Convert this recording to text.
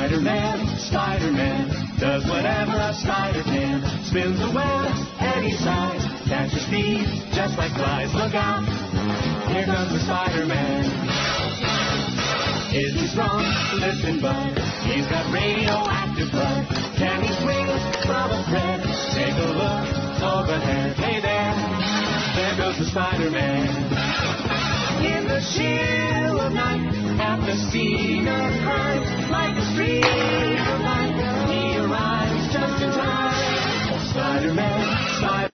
Spider-Man, Spider-Man, does whatever a spider can. Spins a web any size, catches thieves just like flies. Look out, here comes the Spider-Man. Is he strong? Listen, bud, he's got radioactive blood. Can he swing from a thread? Take a look overhead. Hey there, there goes the Spider-Man. In the chill of night, at the scene of crime, like